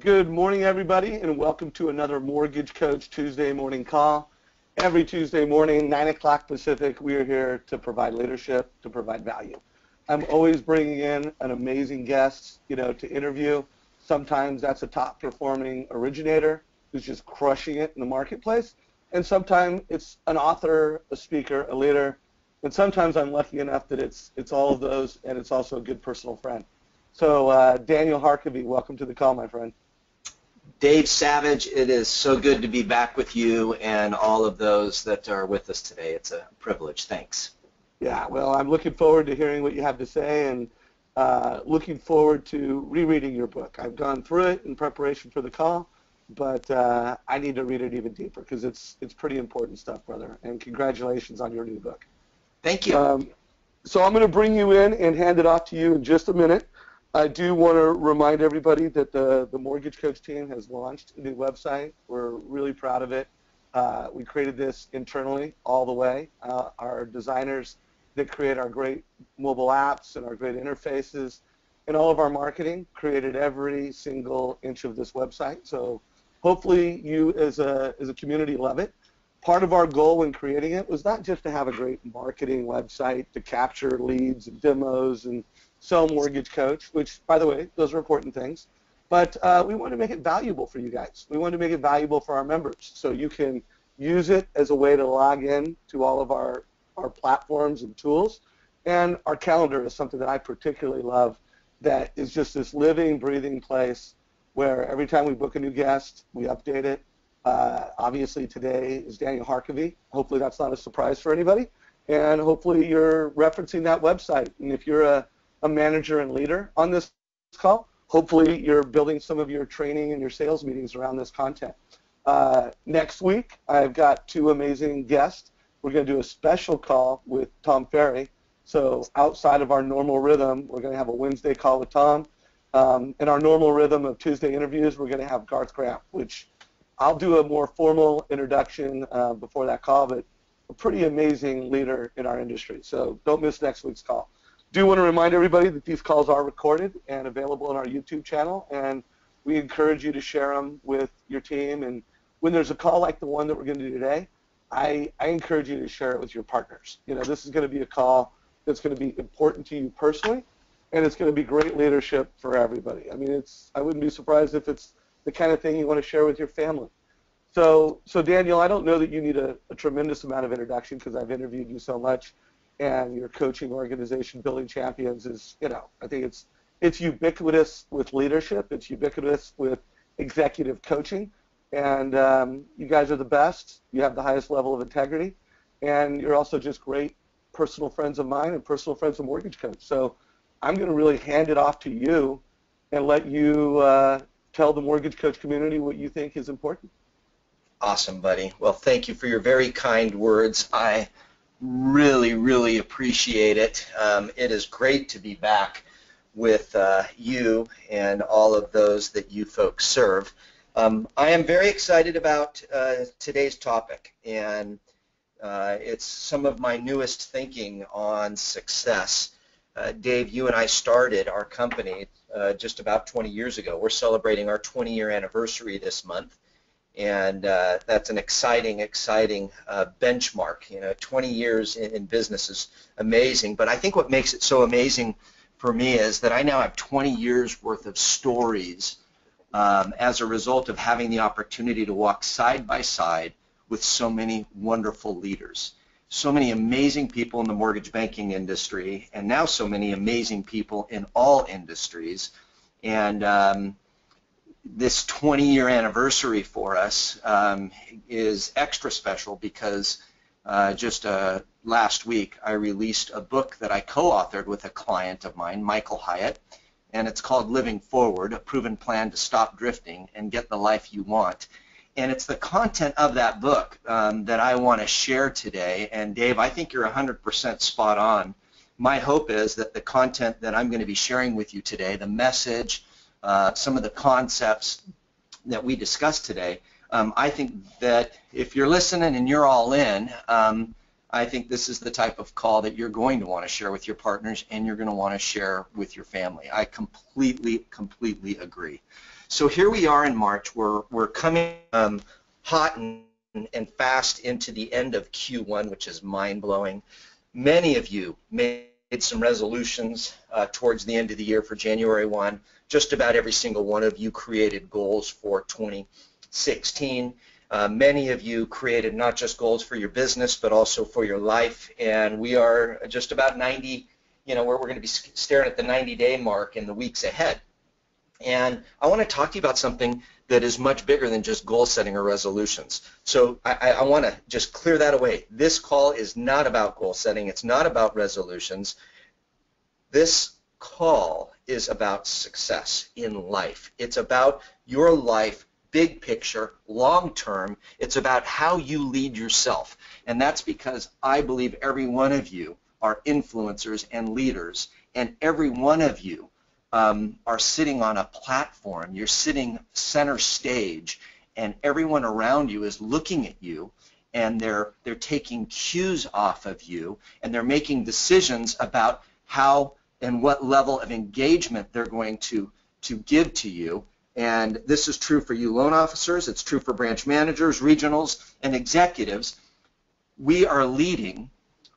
Good morning, everybody, and welcome to another Mortgage Coach Tuesday morning call. Every Tuesday morning, 9 o'clock Pacific, we are here to provide leadership, to provide value. I'm always bringing in an amazing guest, you know, to interview. Sometimes that's a top performing originator who's just crushing it in the marketplace, and sometimes it's an author, a speaker, a leader, and sometimes I'm lucky enough that it's it's all of those, and it's also a good personal friend. So, uh, Daniel Harkavy, welcome to the call, my friend. Dave Savage, it is so good to be back with you and all of those that are with us today. It's a privilege. Thanks. Yeah, well, I'm looking forward to hearing what you have to say and uh, looking forward to rereading your book. I've gone through it in preparation for the call, but uh, I need to read it even deeper because it's it's pretty important stuff, brother. And congratulations on your new book. Thank you. Um, so I'm going to bring you in and hand it off to you in just a minute. I do want to remind everybody that the, the Mortgage Coach team has launched a new website. We're really proud of it. Uh, we created this internally all the way. Uh, our designers that create our great mobile apps and our great interfaces and all of our marketing created every single inch of this website. So hopefully you as a, as a community love it. Part of our goal when creating it was not just to have a great marketing website to capture leads and demos and sell Mortgage Coach, which, by the way, those are important things. But uh, we want to make it valuable for you guys. We want to make it valuable for our members, so you can use it as a way to log in to all of our, our platforms and tools. And our calendar is something that I particularly love that is just this living, breathing place where every time we book a new guest, we update it. Uh, obviously, today is Daniel Harkavy. Hopefully, that's not a surprise for anybody. And hopefully, you're referencing that website. And if you're a a manager and leader on this call. Hopefully you're building some of your training and your sales meetings around this content. Uh, next week, I've got two amazing guests. We're going to do a special call with Tom Ferry. So outside of our normal rhythm, we're going to have a Wednesday call with Tom. Um, in our normal rhythm of Tuesday interviews, we're going to have Garth Grant, which I'll do a more formal introduction uh, before that call, but a pretty amazing leader in our industry. So don't miss next week's call do want to remind everybody that these calls are recorded and available on our YouTube channel, and we encourage you to share them with your team. And when there's a call like the one that we're going to do today, I, I encourage you to share it with your partners. You know, this is going to be a call that's going to be important to you personally, and it's going to be great leadership for everybody. I mean, it's I wouldn't be surprised if it's the kind of thing you want to share with your family. So, so Daniel, I don't know that you need a, a tremendous amount of introduction because I've interviewed you so much and your coaching organization building champions is you know i think it's it's ubiquitous with leadership it's ubiquitous with executive coaching and um, you guys are the best you have the highest level of integrity and you're also just great personal friends of mine and personal friends of mortgage coach. So i'm going to really hand it off to you and let you uh, tell the mortgage coach community what you think is important. Awesome buddy. Well thank you for your very kind words. I really, really appreciate it. Um, it is great to be back with uh, you and all of those that you folks serve. Um, I am very excited about uh, today's topic, and uh, it's some of my newest thinking on success. Uh, Dave, you and I started our company uh, just about 20 years ago. We're celebrating our 20-year anniversary this month and uh, that's an exciting, exciting uh, benchmark. You know, 20 years in, in, business is amazing, but I think what makes it so amazing for me is that I now have 20 years worth of stories um, as a result of having the opportunity to walk side by side with so many wonderful leaders, so many amazing people in the mortgage banking industry, and now so many amazing people in all industries, and um, this 20-year anniversary for us um, is extra special because uh, just uh, last week I released a book that I co-authored with a client of mine, Michael Hyatt, and it's called Living Forward, a proven plan to stop drifting and get the life you want. And it's the content of that book um, that I want to share today. And Dave, I think you're 100% spot on. My hope is that the content that I'm going to be sharing with you today, the message, uh, some of the concepts that we discussed today, um, I think that if you're listening and you're all in, um, I think this is the type of call that you're going to want to share with your partners and you're going to want to share with your family. I completely, completely agree. So here we are in March. We're, we're coming um, hot and, and fast into the end of Q1, which is mind-blowing. Many of you made some resolutions uh, towards the end of the year for January 1. Just about every single one of you created goals for 2016. Uh, many of you created not just goals for your business, but also for your life. And we are just about 90, you know, where we're going to be staring at the 90-day mark in the weeks ahead. And I want to talk to you about something that is much bigger than just goal setting or resolutions. So I, I want to just clear that away. This call is not about goal setting. It's not about resolutions. This call is about success in life. It's about your life big picture, long term. It's about how you lead yourself. And that's because I believe every one of you are influencers and leaders, and every one of you um, are sitting on a platform. You're sitting center stage, and everyone around you is looking at you, and they're they're taking cues off of you, and they're making decisions about how and what level of engagement they're going to to give to you and this is true for you loan officers, it's true for branch managers, regionals, and executives. We are leading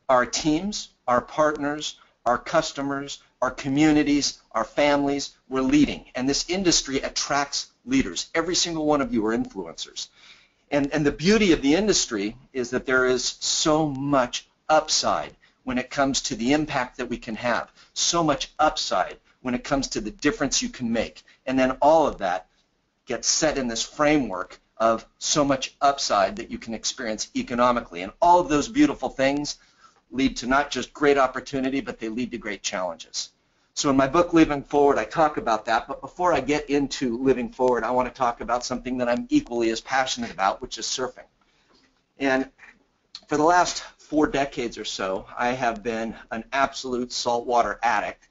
our teams, our partners, our customers, our communities, our families, we're leading. And this industry attracts leaders. Every single one of you are influencers. And, and the beauty of the industry is that there is so much upside when it comes to the impact that we can have, so much upside when it comes to the difference you can make. And then all of that gets set in this framework of so much upside that you can experience economically. And all of those beautiful things lead to not just great opportunity, but they lead to great challenges. So in my book, Living Forward, I talk about that. But before I get into Living Forward, I want to talk about something that I'm equally as passionate about, which is surfing. And for the last four decades or so, I have been an absolute saltwater addict.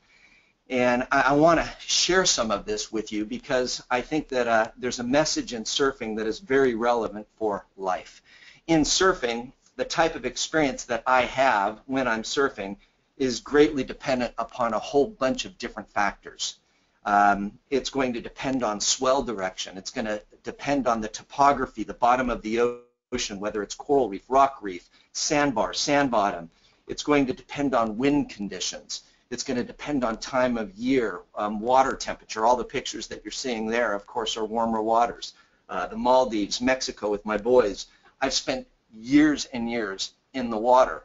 And I, I want to share some of this with you because I think that uh, there's a message in surfing that is very relevant for life. In surfing, the type of experience that I have when I'm surfing is greatly dependent upon a whole bunch of different factors. Um, it's going to depend on swell direction. It's going to depend on the topography, the bottom of the ocean, whether it's coral reef, rock reef, sandbar, sand bottom. It's going to depend on wind conditions. It's going to depend on time of year, um, water temperature. All the pictures that you're seeing there, of course, are warmer waters. Uh, the Maldives, Mexico with my boys. I've spent years and years in the water.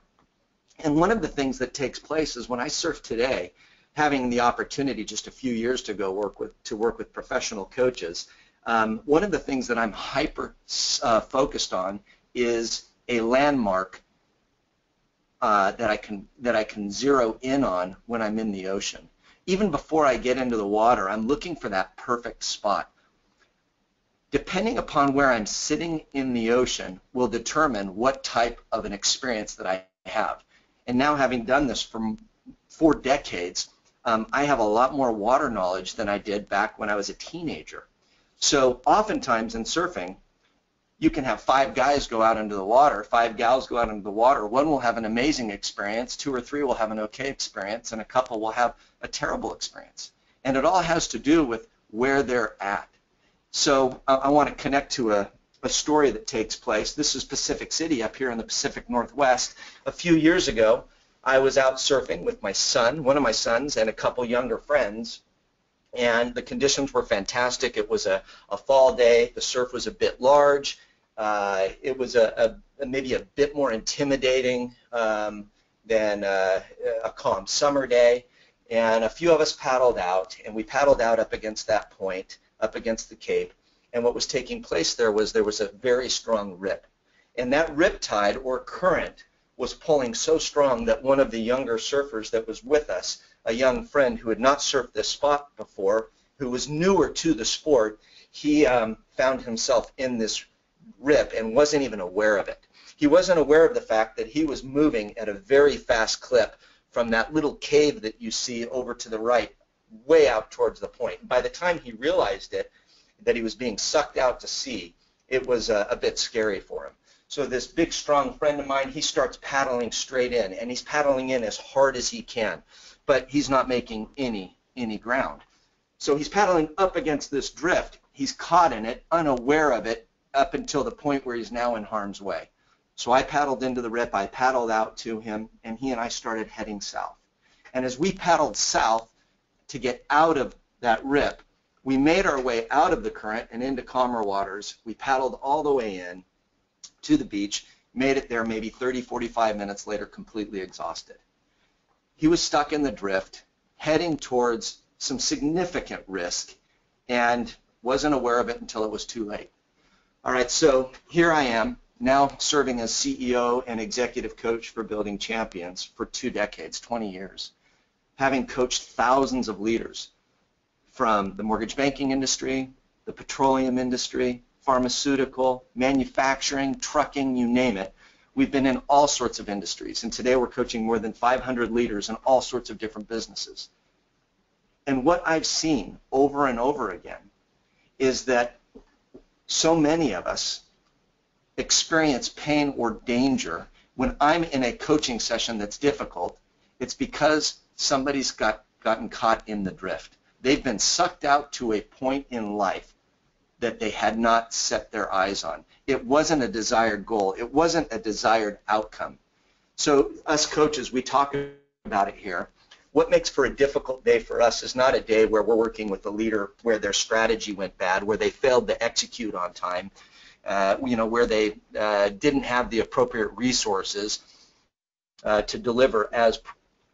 And one of the things that takes place is when I surf today, having the opportunity just a few years to go work with to work with professional coaches, um, one of the things that I'm hyper uh, focused on is a landmark uh, that I can that I can zero in on when I'm in the ocean. Even before I get into the water, I'm looking for that perfect spot. Depending upon where I'm sitting in the ocean will determine what type of an experience that I have. And now having done this for four decades, um, I have a lot more water knowledge than I did back when I was a teenager. So oftentimes in surfing, you can have five guys go out into the water, five gals go out into the water. One will have an amazing experience, two or three will have an okay experience, and a couple will have a terrible experience. And it all has to do with where they're at. So I, I want to connect to a, a story that takes place. This is Pacific City up here in the Pacific Northwest. A few years ago, I was out surfing with my son, one of my sons, and a couple younger friends, and the conditions were fantastic. It was a, a fall day. The surf was a bit large. Uh, it was a, a, maybe a bit more intimidating um, than uh, a calm summer day. And a few of us paddled out, and we paddled out up against that point, up against the cape. And what was taking place there was there was a very strong rip. And that rip tide or current was pulling so strong that one of the younger surfers that was with us, a young friend who had not surfed this spot before, who was newer to the sport, he um, found himself in this rip and wasn't even aware of it. He wasn't aware of the fact that he was moving at a very fast clip from that little cave that you see over to the right, way out towards the point. By the time he realized it, that he was being sucked out to sea, it was a, a bit scary for him. So this big, strong friend of mine, he starts paddling straight in, and he's paddling in as hard as he can, but he's not making any any ground. So he's paddling up against this drift. He's caught in it, unaware of it, up until the point where he's now in harm's way. So I paddled into the rip, I paddled out to him, and he and I started heading south. And as we paddled south to get out of that rip, we made our way out of the current and into calmer waters. We paddled all the way in to the beach, made it there maybe 30, 45 minutes later, completely exhausted. He was stuck in the drift, heading towards some significant risk, and wasn't aware of it until it was too late. All right, so here I am, now serving as CEO and executive coach for Building Champions for two decades, 20 years, having coached thousands of leaders from the mortgage banking industry, the petroleum industry, pharmaceutical, manufacturing, trucking, you name it. We've been in all sorts of industries, and today we're coaching more than 500 leaders in all sorts of different businesses. And what I've seen over and over again is that so many of us experience pain or danger when I'm in a coaching session that's difficult, it's because somebody's got gotten caught in the drift. They've been sucked out to a point in life that they had not set their eyes on. It wasn't a desired goal. It wasn't a desired outcome. So us coaches, we talk about it here. What makes for a difficult day for us is not a day where we're working with a leader where their strategy went bad, where they failed to execute on time, uh, you know, where they uh, didn't have the appropriate resources uh, to deliver as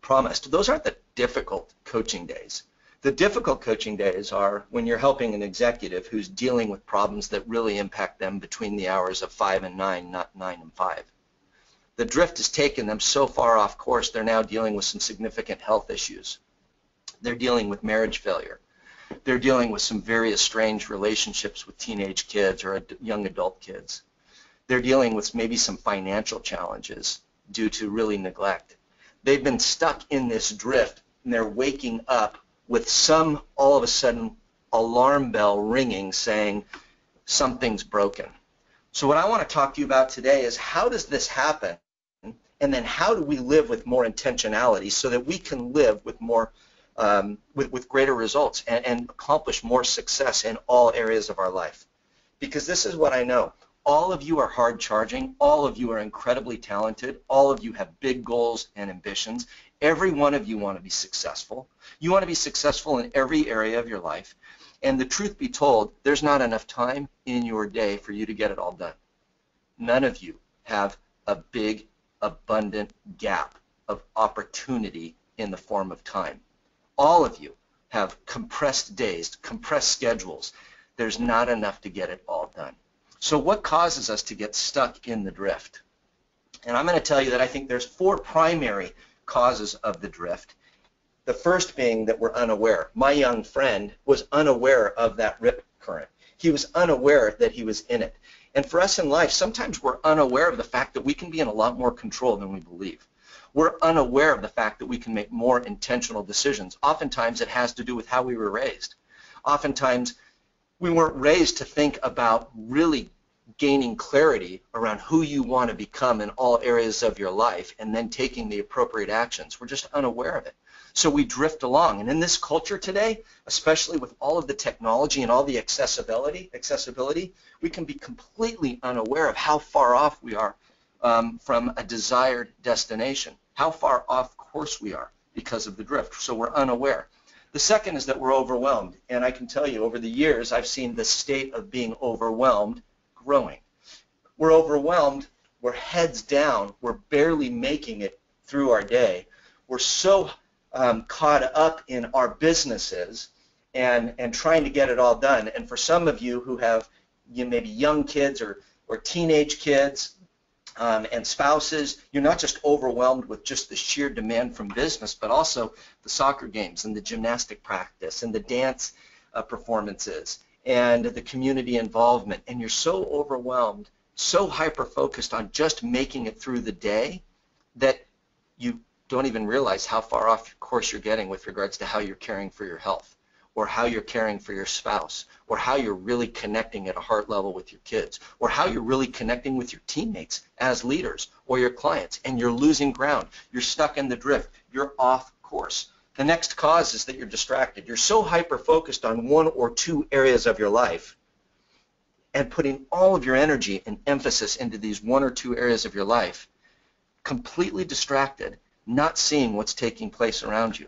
promised. Those aren't the difficult coaching days. The difficult coaching days are when you're helping an executive who's dealing with problems that really impact them between the hours of 5 and 9, not 9 and 5. The drift has taken them so far off course, they're now dealing with some significant health issues. They're dealing with marriage failure. They're dealing with some very estranged relationships with teenage kids or young adult kids. They're dealing with maybe some financial challenges due to really neglect. They've been stuck in this drift and they're waking up with some all of a sudden alarm bell ringing saying something's broken. So what I want to talk to you about today is how does this happen and then how do we live with more intentionality so that we can live with more um, with, with greater results and, and accomplish more success in all areas of our life. Because this is what I know. All of you are hard charging. All of you are incredibly talented. All of you have big goals and ambitions. Every one of you want to be successful. You want to be successful in every area of your life. And the truth be told, there's not enough time in your day for you to get it all done. None of you have a big, abundant gap of opportunity in the form of time. All of you have compressed days, compressed schedules. There's not enough to get it all done. So what causes us to get stuck in the drift? And I'm going to tell you that I think there's four primary causes of the drift. The first being that we're unaware. My young friend was unaware of that rip current. He was unaware that he was in it. And for us in life, sometimes we're unaware of the fact that we can be in a lot more control than we believe. We're unaware of the fact that we can make more intentional decisions. Oftentimes it has to do with how we were raised. Oftentimes we weren't raised to think about really gaining clarity around who you want to become in all areas of your life and then taking the appropriate actions. We're just unaware of it. So we drift along. And in this culture today, especially with all of the technology and all the accessibility, accessibility, we can be completely unaware of how far off we are um, from a desired destination, how far off course we are because of the drift. So we're unaware. The second is that we're overwhelmed. And I can tell you over the years, I've seen the state of being overwhelmed growing. We're overwhelmed. We're heads down. We're barely making it through our day. We're so um, caught up in our businesses and, and trying to get it all done. And for some of you who have you know, maybe young kids or, or teenage kids um, and spouses, you're not just overwhelmed with just the sheer demand from business, but also the soccer games and the gymnastic practice and the dance uh, performances and the community involvement, and you're so overwhelmed, so hyper-focused on just making it through the day that you don't even realize how far off course you're getting with regards to how you're caring for your health or how you're caring for your spouse, or how you're really connecting at a heart level with your kids, or how you're really connecting with your teammates as leaders or your clients, and you're losing ground. You're stuck in the drift. You're off course. The next cause is that you're distracted. You're so hyper-focused on one or two areas of your life and putting all of your energy and emphasis into these one or two areas of your life, completely distracted, not seeing what's taking place around you.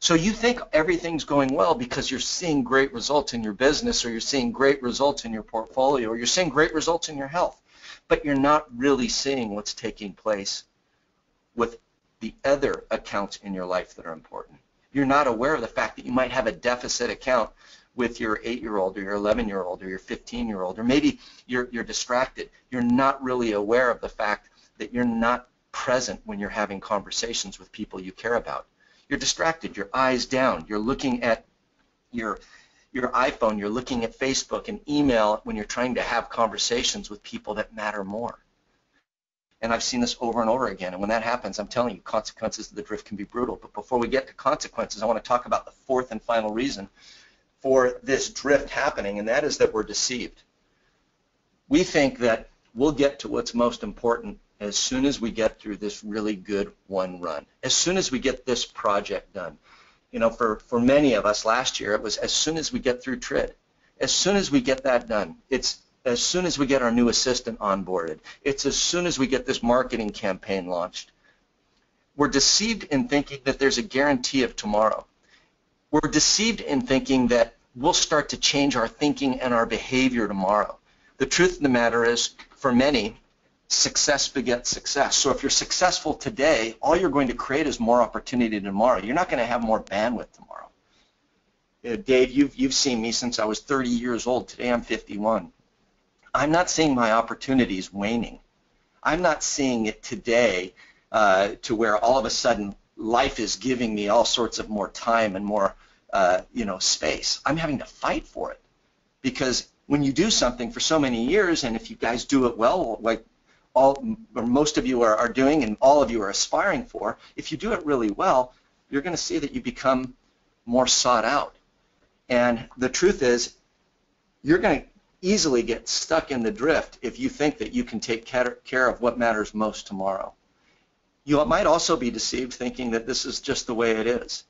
So you think everything's going well because you're seeing great results in your business or you're seeing great results in your portfolio or you're seeing great results in your health, but you're not really seeing what's taking place with the other accounts in your life that are important. You're not aware of the fact that you might have a deficit account with your 8-year-old or your 11-year-old or your 15-year-old, or maybe you're, you're distracted. You're not really aware of the fact that you're not present when you're having conversations with people you care about. You're distracted, your eyes down, you're looking at your your iPhone, you're looking at Facebook and email when you're trying to have conversations with people that matter more. And I've seen this over and over again. And when that happens, I'm telling you, consequences of the drift can be brutal. But before we get to consequences, I want to talk about the fourth and final reason for this drift happening, and that is that we're deceived. We think that we'll get to what's most important as soon as we get through this really good one run, as soon as we get this project done. You know, for, for many of us last year, it was as soon as we get through TRID. As soon as we get that done, it's as soon as we get our new assistant onboarded. It's as soon as we get this marketing campaign launched. We're deceived in thinking that there's a guarantee of tomorrow we're deceived in thinking that we'll start to change our thinking and our behavior tomorrow. The truth of the matter is, for many, success begets success. So if you're successful today, all you're going to create is more opportunity tomorrow. You're not going to have more bandwidth tomorrow. Know, Dave, you've, you've seen me since I was 30 years old. Today I'm 51. I'm not seeing my opportunities waning. I'm not seeing it today uh, to where all of a sudden life is giving me all sorts of more time and more, uh, you know, space. I'm having to fight for it because when you do something for so many years, and if you guys do it well, like all or most of you are, are doing, and all of you are aspiring for, if you do it really well, you're going to see that you become more sought out. And the truth is, you're going to easily get stuck in the drift if you think that you can take care of what matters most tomorrow you might also be deceived thinking that this is just the way it is.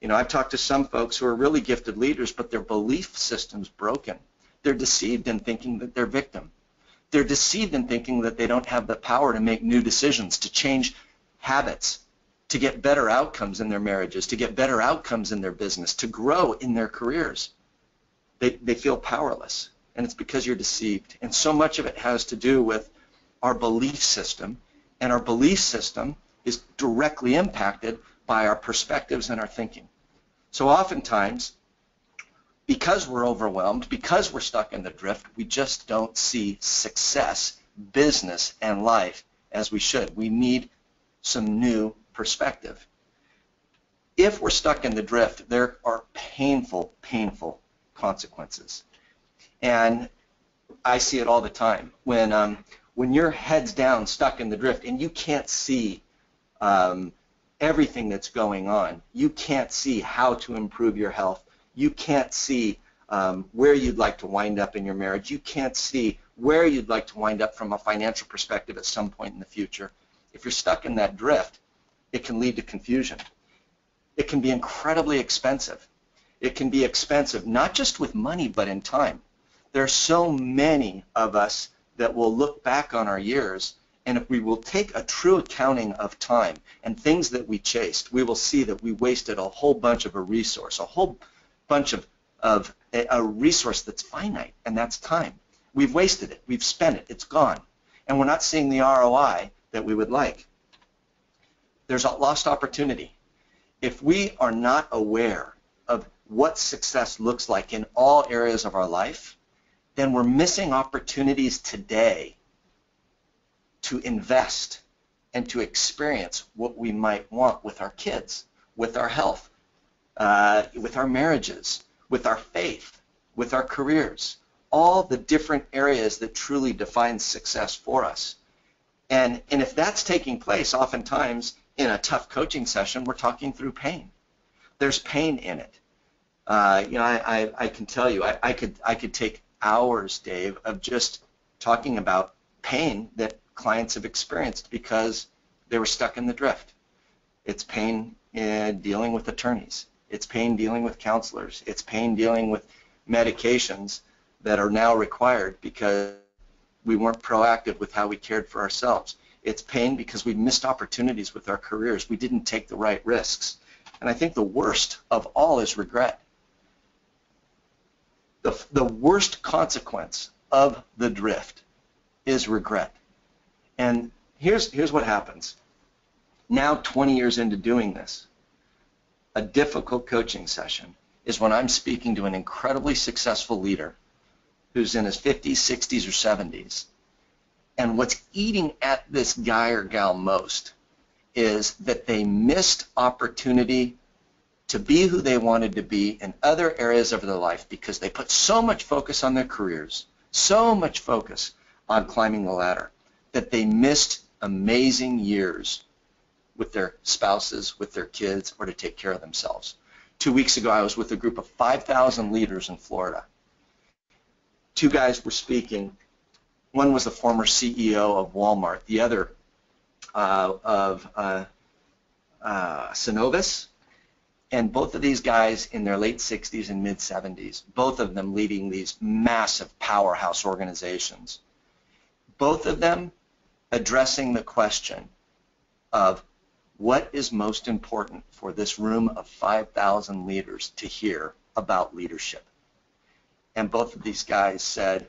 You know, I've talked to some folks who are really gifted leaders, but their belief system's broken. They're deceived in thinking that they're victim. They're deceived in thinking that they don't have the power to make new decisions, to change habits, to get better outcomes in their marriages, to get better outcomes in their business, to grow in their careers. They, they feel powerless, and it's because you're deceived. And so much of it has to do with our belief system and our belief system is directly impacted by our perspectives and our thinking. So oftentimes, because we're overwhelmed, because we're stuck in the drift, we just don't see success, business, and life as we should. We need some new perspective. If we're stuck in the drift, there are painful, painful consequences. And I see it all the time. When um, when your head's down, stuck in the drift, and you can't see um, everything that's going on, you can't see how to improve your health, you can't see um, where you'd like to wind up in your marriage, you can't see where you'd like to wind up from a financial perspective at some point in the future. If you're stuck in that drift, it can lead to confusion. It can be incredibly expensive. It can be expensive not just with money but in time. There are so many of us that will look back on our years and if we will take a true accounting of time and things that we chased, we will see that we wasted a whole bunch of a resource, a whole bunch of, of a, a resource that's finite, and that's time. We've wasted it. We've spent it. It's gone. And we're not seeing the ROI that we would like. There's a lost opportunity. If we are not aware of what success looks like in all areas of our life, then we're missing opportunities today to invest and to experience what we might want with our kids, with our health, uh, with our marriages, with our faith, with our careers, all the different areas that truly define success for us. And, and if that's taking place, oftentimes in a tough coaching session, we're talking through pain. There's pain in it. Uh, you know, I, I, I, can tell you, I, I could I could take hours, Dave, of just talking about pain that clients have experienced because they were stuck in the drift. It's pain in dealing with attorneys. It's pain dealing with counselors. It's pain dealing with medications that are now required because we weren't proactive with how we cared for ourselves. It's pain because we missed opportunities with our careers. We didn't take the right risks. And I think the worst of all is regret. The, the worst consequence of the drift is regret. And here's, here's what happens. Now 20 years into doing this, a difficult coaching session is when I'm speaking to an incredibly successful leader who's in his 50s, 60s, or 70s. And what's eating at this guy or gal most is that they missed opportunity to be who they wanted to be in other areas of their life because they put so much focus on their careers, so much focus on climbing the ladder, that they missed amazing years with their spouses, with their kids, or to take care of themselves. Two weeks ago, I was with a group of 5,000 leaders in Florida. Two guys were speaking. One was the former CEO of Walmart, the other uh, of uh, uh, Synovus, and both of these guys in their late 60s and mid 70s, both of them leading these massive powerhouse organizations. Both of them addressing the question of what is most important for this room of 5,000 leaders to hear about leadership? And both of these guys said,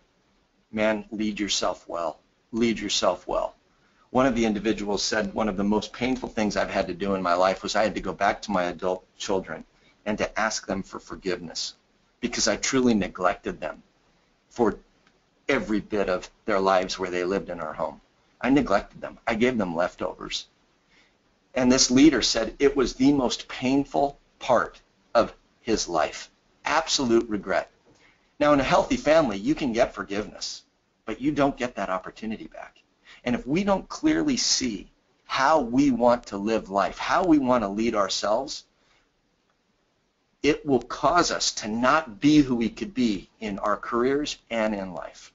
man, lead yourself well. Lead yourself well. One of the individuals said one of the most painful things I've had to do in my life was I had to go back to my adult children and to ask them for forgiveness because I truly neglected them for every bit of their lives where they lived in our home. I neglected them. I gave them leftovers. And this leader said it was the most painful part of his life. Absolute regret. Now, in a healthy family, you can get forgiveness, but you don't get that opportunity back. And if we don't clearly see how we want to live life, how we want to lead ourselves, it will cause us to not be who we could be in our careers and in life.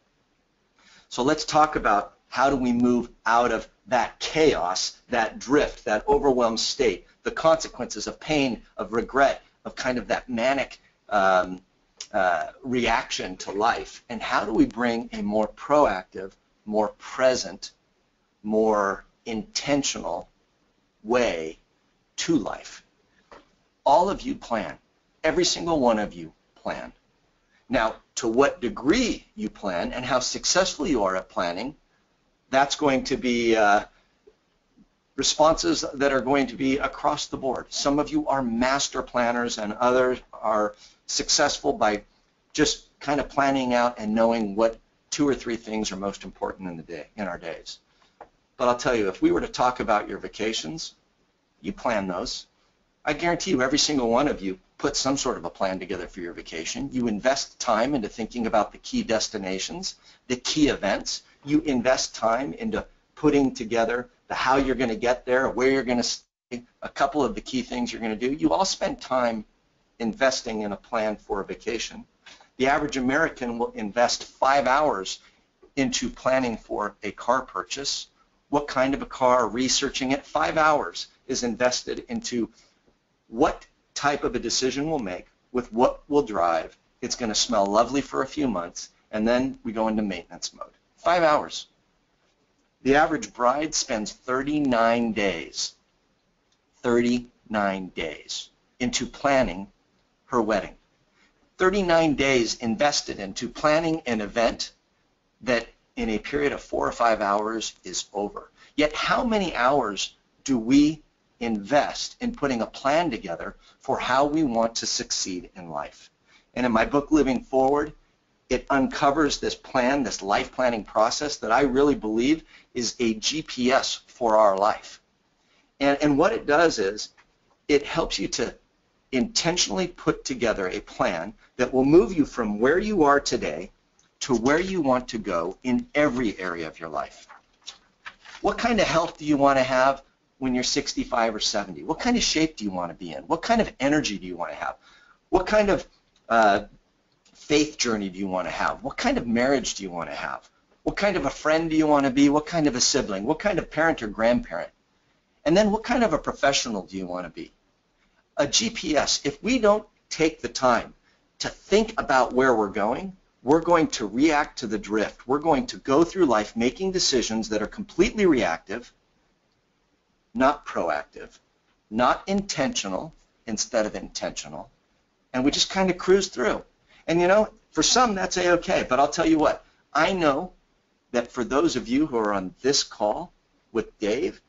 So let's talk about how do we move out of that chaos, that drift, that overwhelmed state, the consequences of pain, of regret, of kind of that manic um, uh, reaction to life, and how do we bring a more proactive, more present, more intentional way to life? All of you plan. Every single one of you plan. Now, to what degree you plan and how successful you are at planning that's going to be uh, responses that are going to be across the board. Some of you are master planners and others are successful by just kind of planning out and knowing what two or three things are most important in the day in our days. But I'll tell you, if we were to talk about your vacations, you plan those. I guarantee you every single one of you put some sort of a plan together for your vacation. You invest time into thinking about the key destinations, the key events you invest time into putting together the how you're going to get there, where you're going to stay, a couple of the key things you're going to do. You all spend time investing in a plan for a vacation. The average American will invest five hours into planning for a car purchase. What kind of a car, researching it, five hours is invested into what type of a decision we'll make with what we'll drive. It's going to smell lovely for a few months, and then we go into maintenance mode. Five hours. The average bride spends 39 days, 39 days into planning her wedding. 39 days invested into planning an event that in a period of four or five hours is over. Yet how many hours do we invest in putting a plan together for how we want to succeed in life? And in my book, Living Forward, it uncovers this plan, this life planning process that I really believe is a GPS for our life. And, and what it does is it helps you to intentionally put together a plan that will move you from where you are today to where you want to go in every area of your life. What kind of health do you want to have when you're 65 or 70? What kind of shape do you want to be in? What kind of energy do you want to have? What kind of uh, faith journey do you want to have? What kind of marriage do you want to have? What kind of a friend do you want to be? What kind of a sibling? What kind of parent or grandparent? And then what kind of a professional do you want to be? A GPS, if we don't take the time to think about where we're going, we're going to react to the drift. We're going to go through life making decisions that are completely reactive, not proactive, not intentional instead of intentional, and we just kind of cruise through. And you know, for some that's a-okay, but I'll tell you what, I know that for those of you who are on this call with Dave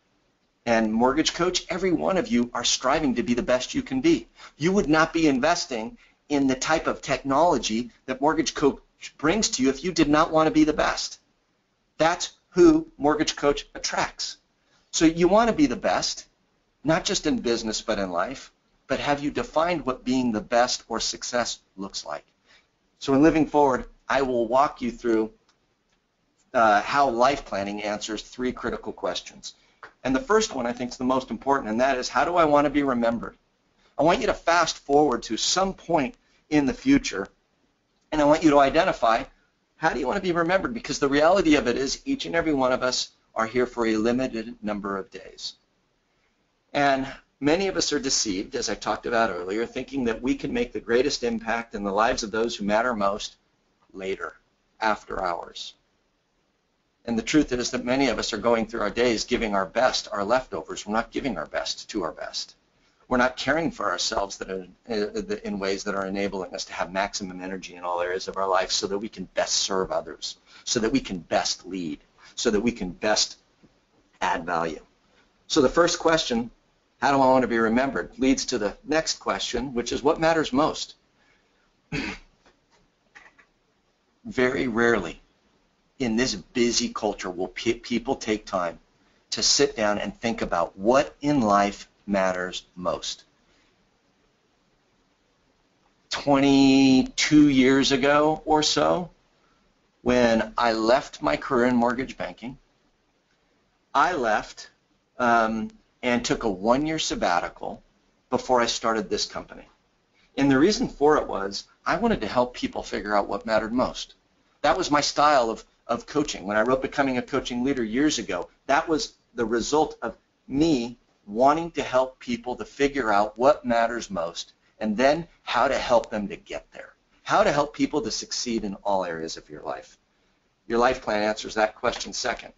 and Mortgage Coach, every one of you are striving to be the best you can be. You would not be investing in the type of technology that Mortgage Coach brings to you if you did not want to be the best. That's who Mortgage Coach attracts. So you want to be the best, not just in business but in life, but have you defined what being the best or success looks like? So in Living Forward, I will walk you through uh, how life planning answers three critical questions. And the first one I think is the most important, and that is how do I want to be remembered? I want you to fast forward to some point in the future, and I want you to identify how do you want to be remembered? Because the reality of it is each and every one of us are here for a limited number of days. And many of us are deceived, as I talked about earlier, thinking that we can make the greatest impact in the lives of those who matter most later, after hours. And the truth is that many of us are going through our days giving our best, our leftovers. We're not giving our best to our best. We're not caring for ourselves that are, uh, in ways that are enabling us to have maximum energy in all areas of our life so that we can best serve others, so that we can best lead, so that we can best add value. So the first question, how do I want to be remembered, leads to the next question, which is what matters most? Very rarely in this busy culture will pe people take time to sit down and think about what in life matters most. 22 years ago or so, when I left my career in mortgage banking, I left um, and took a one-year sabbatical before I started this company. And the reason for it was I wanted to help people figure out what mattered most. That was my style of of coaching. When I wrote Becoming a Coaching Leader years ago, that was the result of me wanting to help people to figure out what matters most and then how to help them to get there. How to help people to succeed in all areas of your life. Your life plan answers that question second.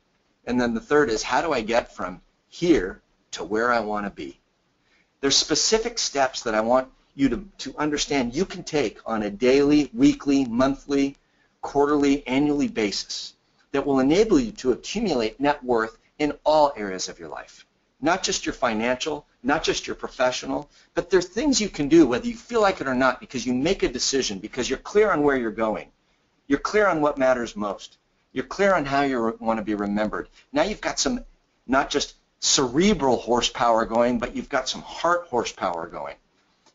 And then the third is how do I get from here to where I want to be? There's specific steps that I want you to, to understand you can take on a daily, weekly, monthly, quarterly, annually basis that will enable you to accumulate net worth in all areas of your life. Not just your financial, not just your professional, but there are things you can do whether you feel like it or not because you make a decision, because you're clear on where you're going. You're clear on what matters most. You're clear on how you want to be remembered. Now you've got some not just cerebral horsepower going, but you've got some heart horsepower going.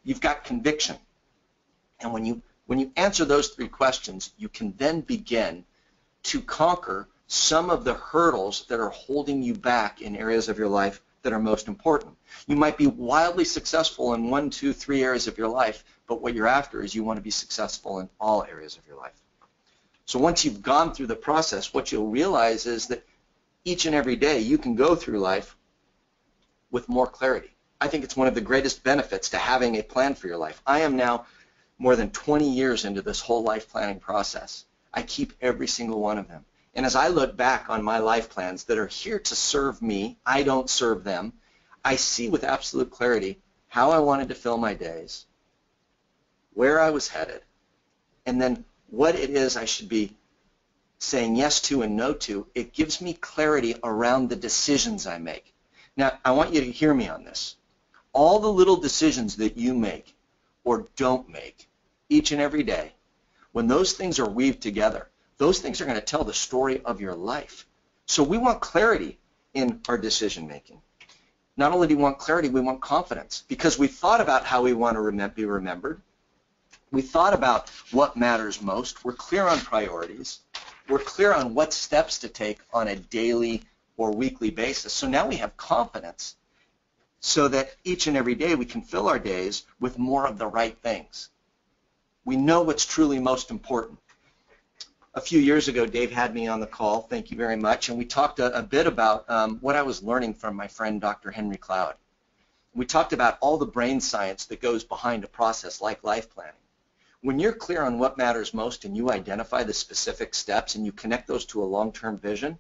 You've got conviction. And when you when you answer those three questions, you can then begin to conquer some of the hurdles that are holding you back in areas of your life that are most important. You might be wildly successful in one, two, three areas of your life, but what you're after is you want to be successful in all areas of your life. So once you've gone through the process, what you'll realize is that each and every day you can go through life with more clarity. I think it's one of the greatest benefits to having a plan for your life. I am now more than 20 years into this whole life planning process. I keep every single one of them. And as I look back on my life plans that are here to serve me, I don't serve them, I see with absolute clarity how I wanted to fill my days, where I was headed, and then what it is I should be saying yes to and no to. It gives me clarity around the decisions I make. Now, I want you to hear me on this. All the little decisions that you make or don't make each and every day, when those things are weaved together, those things are going to tell the story of your life. So we want clarity in our decision making. Not only do we want clarity, we want confidence because we thought about how we want to be remembered. We thought about what matters most. We're clear on priorities. We're clear on what steps to take on a daily or weekly basis. So now we have confidence so that each and every day we can fill our days with more of the right things We know what's truly most important. A few years ago, Dave had me on the call, thank you very much, and we talked a, a bit about um, what I was learning from my friend Dr. Henry Cloud. We talked about all the brain science that goes behind a process like life planning. When you're clear on what matters most and you identify the specific steps and you connect those to a long-term vision,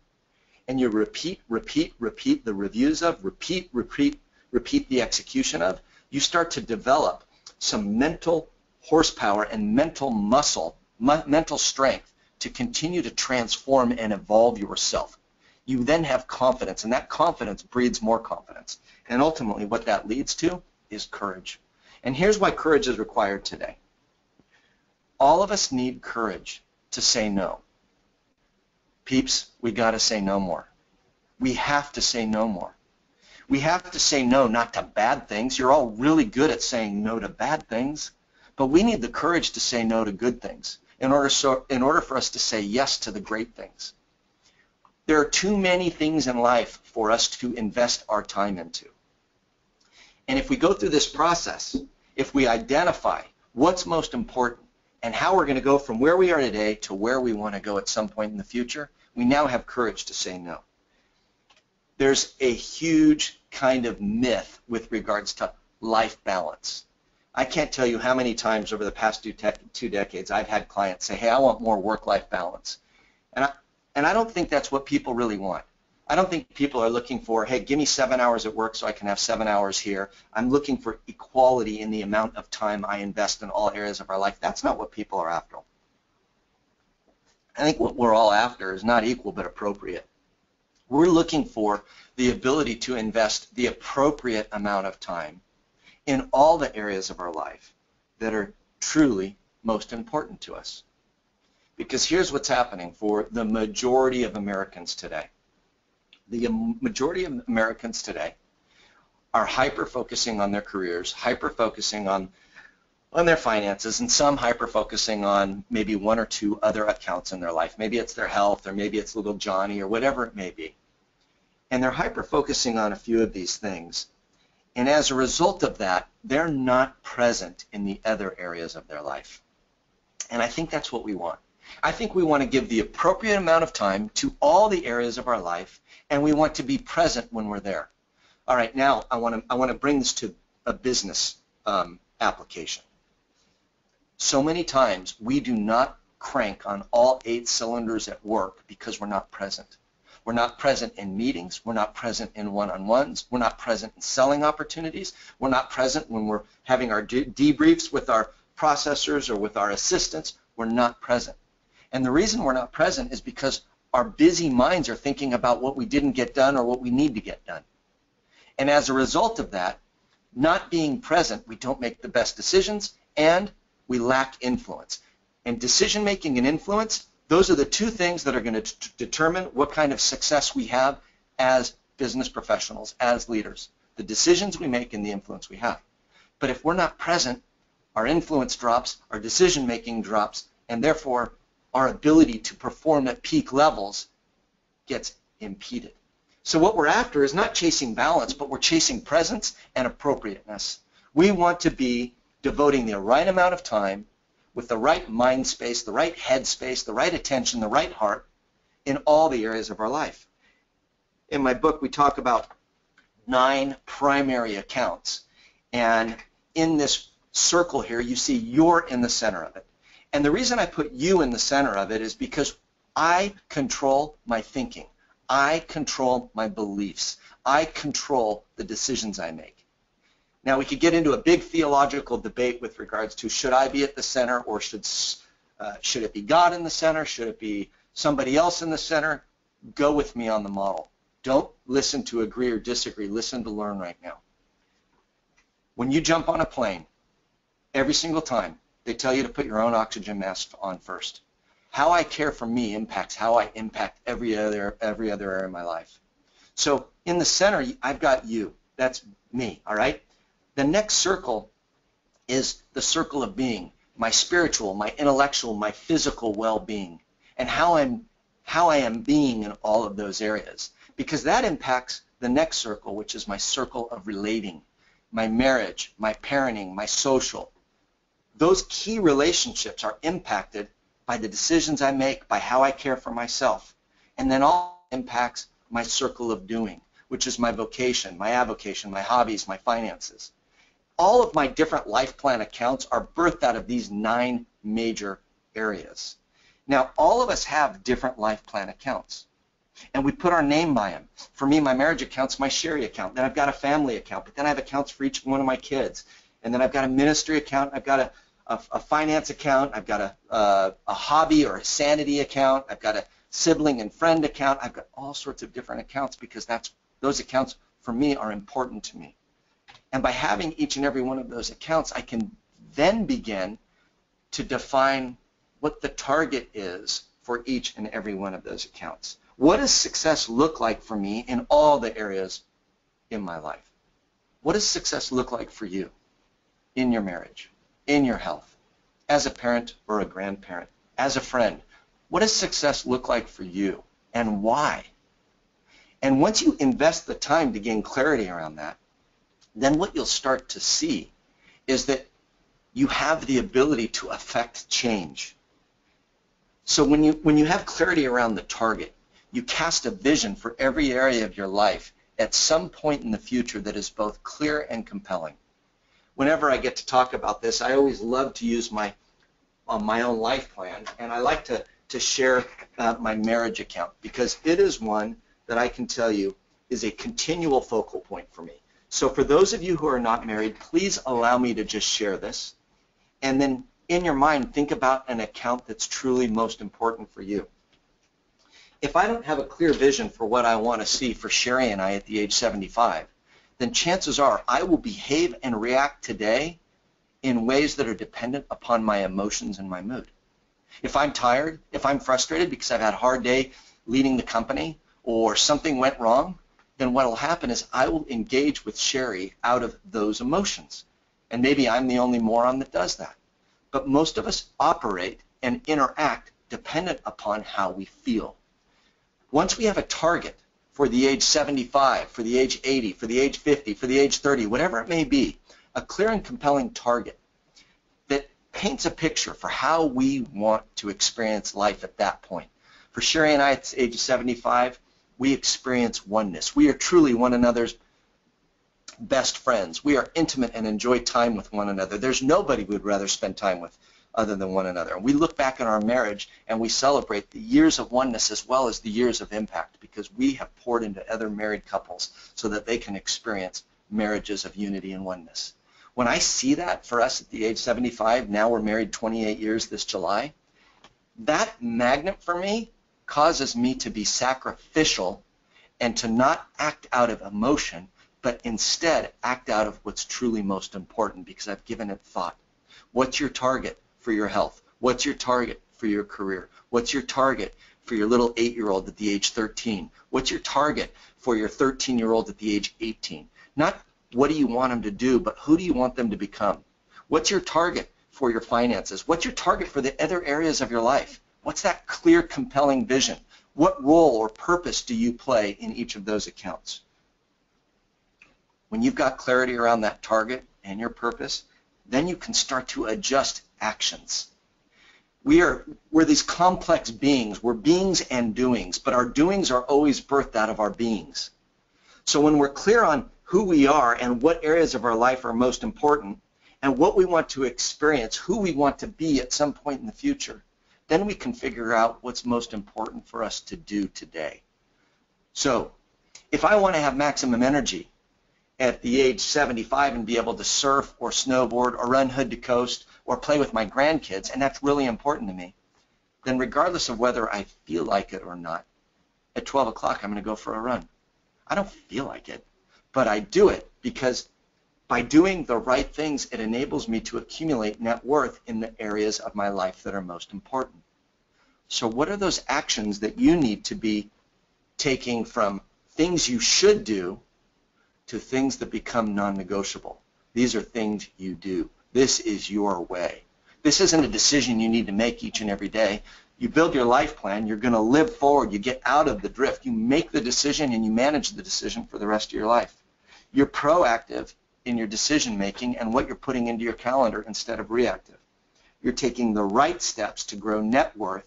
and you repeat, repeat, repeat the reviews of, repeat, repeat, repeat the execution of, you start to develop some mental horsepower and mental muscle, mental strength to continue to transform and evolve yourself. You then have confidence, and that confidence breeds more confidence. And ultimately, what that leads to is courage. And here's why courage is required today. All of us need courage to say no. Peeps, we got to say no more. We have to say no more. We have to say no not to bad things. You're all really good at saying no to bad things, but we need the courage to say no to good things in order, so, in order for us to say yes to the great things. There are too many things in life for us to invest our time into. And if we go through this process, if we identify what's most important and how we're going to go from where we are today to where we want to go at some point in the future, we now have courage to say no there's a huge kind of myth with regards to life balance. I can't tell you how many times over the past two, two decades I've had clients say, hey, I want more work-life balance. And I, and I don't think that's what people really want. I don't think people are looking for, hey, give me seven hours at work so I can have seven hours here. I'm looking for equality in the amount of time I invest in all areas of our life. That's not what people are after. I think what we're all after is not equal but appropriate. We're looking for the ability to invest the appropriate amount of time in all the areas of our life that are truly most important to us. Because here's what's happening for the majority of Americans today. The majority of Americans today are hyper-focusing on their careers, hyper-focusing on on their finances and some hyper focusing on maybe one or two other accounts in their life. Maybe it's their health or maybe it's little Johnny or whatever it may be. And they're hyper focusing on a few of these things. And as a result of that, they're not present in the other areas of their life. And I think that's what we want. I think we want to give the appropriate amount of time to all the areas of our life, and we want to be present when we're there. All right, now I want to, I want to bring this to a business um, application. So many times we do not crank on all eight cylinders at work because we're not present. We're not present in meetings. We're not present in one-on-ones. We're not present in selling opportunities. We're not present when we're having our de debriefs with our processors or with our assistants. We're not present. And the reason we're not present is because our busy minds are thinking about what we didn't get done or what we need to get done. And as a result of that, not being present, we don't make the best decisions and we lack influence. And decision making and influence, those are the two things that are going to determine what kind of success we have as business professionals, as leaders. The decisions we make and the influence we have. But if we're not present, our influence drops, our decision making drops, and therefore our ability to perform at peak levels gets impeded. So what we're after is not chasing balance, but we're chasing presence and appropriateness. We want to be devoting the right amount of time with the right mind space, the right head space, the right attention, the right heart in all the areas of our life. In my book, we talk about nine primary accounts. And in this circle here, you see you're in the center of it. And the reason I put you in the center of it is because I control my thinking. I control my beliefs. I control the decisions I make. Now we could get into a big theological debate with regards to should I be at the center or should uh, should it be God in the center? Should it be somebody else in the center? Go with me on the model. Don't listen to agree or disagree. Listen to learn right now. When you jump on a plane, every single time they tell you to put your own oxygen mask on first. How I care for me impacts how I impact every other every other area of my life. So in the center, I've got you. That's me, all right? The next circle is the circle of being, my spiritual, my intellectual, my physical well-being, and how I'm how I am being in all of those areas. Because that impacts the next circle, which is my circle of relating, my marriage, my parenting, my social. those key relationships are impacted by the decisions I make, by how I care for myself. And then all impacts my circle of doing, which is my vocation, my avocation, my hobbies, my finances. All of my different life plan accounts are birthed out of these nine major areas. Now, all of us have different life plan accounts, and we put our name by them. For me, my marriage account's my Sherry account. Then I've got a family account, but then I have accounts for each one of my kids. And then I've got a ministry account. I've got a, a, a finance account. I've got a, a, a hobby or a sanity account. I've got a sibling and friend account. I've got all sorts of different accounts because that's those accounts for me are important to me. And by having each and every one of those accounts, I can then begin to define what the target is for each and every one of those accounts. What does success look like for me in all the areas in my life? What does success look like for you in your marriage, in your health, as a parent or a grandparent, as a friend? What does success look like for you and why? And once you invest the time to gain clarity around that, then what you'll start to see is that you have the ability to affect change. So when you, when you have clarity around the target, you cast a vision for every area of your life at some point in the future that is both clear and compelling. Whenever I get to talk about this, I always love to use my, uh, my own life plan, and I like to, to share uh, my marriage account because it is one that I can tell you is a continual focal point for me. So for those of you who are not married, please allow me to just share this. And then in your mind, think about an account that's truly most important for you. If I don't have a clear vision for what I want to see for Sherry and I at the age 75, then chances are I will behave and react today in ways that are dependent upon my emotions and my mood. If I'm tired, if I'm frustrated because I've had a hard day leading the company or something went wrong, then what will happen is I will engage with Sherry out of those emotions. And maybe I'm the only moron that does that but most of us operate and interact dependent upon how we feel. Once we have a target for the age 75, for the age 80, for the age 50, for the age 30, whatever it may be, a clear and compelling target that paints a picture for how we want to experience life at that point. For Sherry and I at the age of 75, we experience oneness. We are truly one another's best friends. We are intimate and enjoy time with one another. There's nobody we'd rather spend time with other than one another. And we look back on our marriage and we celebrate the years of oneness as well as the years of impact because we have poured into other married couples so that they can experience marriages of unity and oneness. When I see that for us at the age 75, now we're married 28 years this July, that magnet for me causes me to be sacrificial and to not act out of emotion, but instead act out of what's truly most important because I've given it thought. What's your target for your health? What's your target for your career? What's your target for your little eight-year-old at the age 13? What's your target for your 13-year-old at the age 18? Not what do you want them to do, but who do you want them to become? What's your target for your finances? What's your target for the other areas of your life? What's that clear, compelling vision? What role or purpose do you play in each of those accounts? When you've got clarity around that target and your purpose, then you can start to adjust actions. We are, we're these complex beings. We're beings and doings, but our doings are always birthed out of our beings. So when we're clear on who we are and what areas of our life are most important and what we want to experience, who we want to be at some point in the future, then we can figure out what's most important for us to do today. So if I want to have maximum energy, at the age 75 and be able to surf or snowboard or run hood to coast or play with my grandkids, and that's really important to me, then regardless of whether I feel like it or not, at 12 o'clock I'm going to go for a run. I don't feel like it, but I do it because by doing the right things, it enables me to accumulate net worth in the areas of my life that are most important. So what are those actions that you need to be taking from things you should do to things that become non-negotiable. These are things you do. This is your way. This isn't a decision you need to make each and every day. You build your life plan. You're going to live forward. You get out of the drift. You make the decision and you manage the decision for the rest of your life. You're proactive in your decision making and what you're putting into your calendar instead of reactive. You're taking the right steps to grow net worth,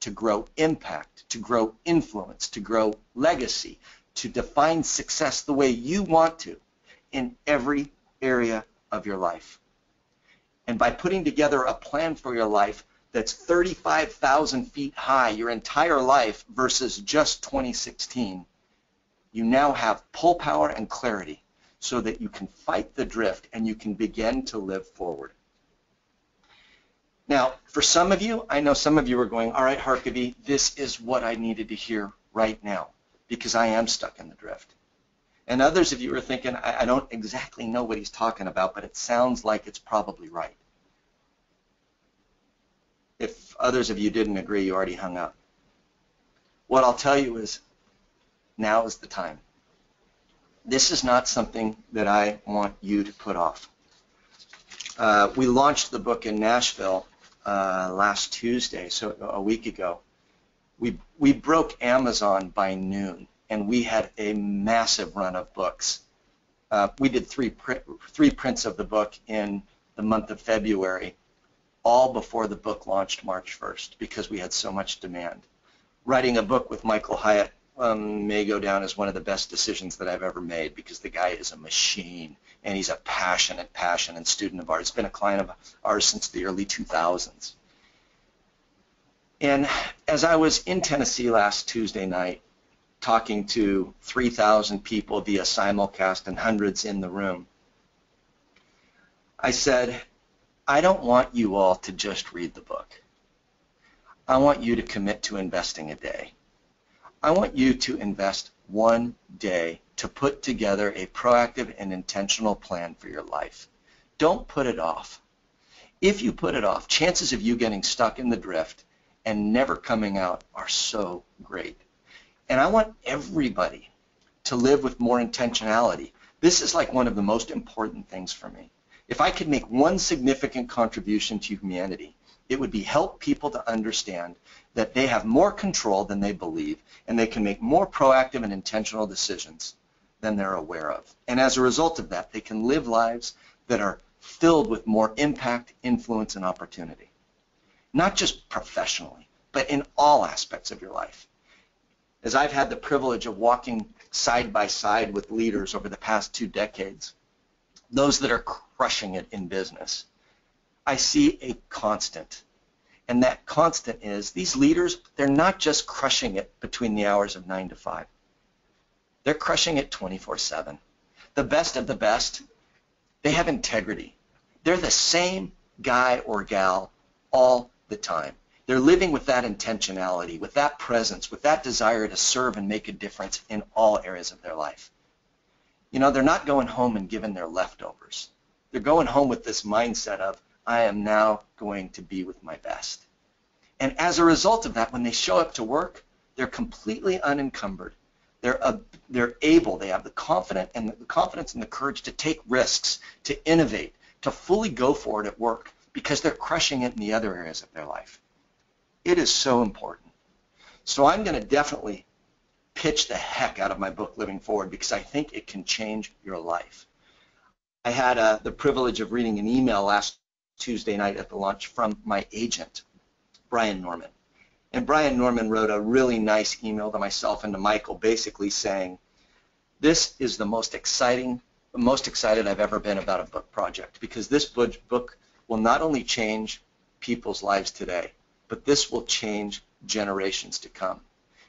to grow impact, to grow influence, to grow legacy, to define success the way you want to in every area of your life. And by putting together a plan for your life that's 35,000 feet high your entire life versus just 2016, you now have pull power and clarity so that you can fight the drift and you can begin to live forward. Now, for some of you, I know some of you are going, all right, Harkavy, this is what I needed to hear right now because I am stuck in the drift. And others of you are thinking, I, I don't exactly know what he's talking about, but it sounds like it's probably right. If others of you didn't agree, you already hung up. What I'll tell you is now is the time. This is not something that I want you to put off. Uh, we launched the book in Nashville uh, last Tuesday, so a week ago. We, we broke Amazon by noon, and we had a massive run of books. Uh, we did three, print, three prints of the book in the month of February, all before the book launched March 1st because we had so much demand. Writing a book with Michael Hyatt um, may go down as one of the best decisions that I've ever made because the guy is a machine and he's a passionate, passionate student of ours. He's been a client of ours since the early 2000s. And as I was in Tennessee last Tuesday night, talking to 3,000 people via simulcast and hundreds in the room, I said, I don't want you all to just read the book. I want you to commit to investing a day. I want you to invest one day to put together a proactive and intentional plan for your life. Don't put it off. If you put it off, chances of you getting stuck in the drift and never coming out are so great. And I want everybody to live with more intentionality. This is like one of the most important things for me. If I could make one significant contribution to humanity, it would be help people to understand that they have more control than they believe and they can make more proactive and intentional decisions than they're aware of. And as a result of that, they can live lives that are filled with more impact, influence, and opportunity. Not just professionally, but in all aspects of your life. As I've had the privilege of walking side by side with leaders over the past two decades, those that are crushing it in business, I see a constant and that constant is these leaders, they're not just crushing it between the hours of 9 to 5. They're crushing it 24-7. The best of the best, they have integrity. They're the same guy or gal all the time. They're living with that intentionality, with that presence, with that desire to serve and make a difference in all areas of their life. You know, they're not going home and giving their leftovers. They're going home with this mindset of, I am now going to be with my best. And as a result of that, when they show up to work, they're completely unencumbered. They're, uh, they're able, they have the confidence and the confidence and the courage to take risks, to innovate, to fully go for it at work because they're crushing it in the other areas of their life. It is so important. So I'm going to definitely pitch the heck out of my book Living Forward because I think it can change your life. I had uh, the privilege of reading an email last Tuesday night at the launch from my agent, Bryan Norman. And Bryan Norman wrote a really nice email to myself and to Michael basically saying, this is the most exciting, most excited I've ever been about a book project because this book will not only change people's lives today, but this will change generations to come.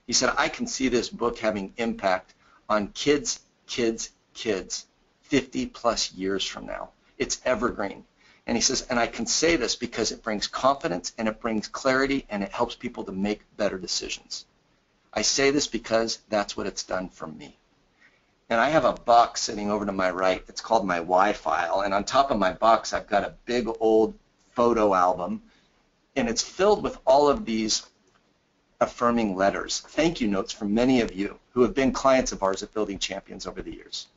He said, I can see this book having impact on kids, kids, kids 50 plus years from now. It's evergreen. And he says, and I can say this because it brings confidence and it brings clarity and it helps people to make better decisions. I say this because that's what it's done for me. And I have a box sitting over to my right. It's called my Y file. And on top of my box, I've got a big old photo album. And it's filled with all of these affirming letters, thank you notes from many of you who have been clients of ours at Building Champions over the years.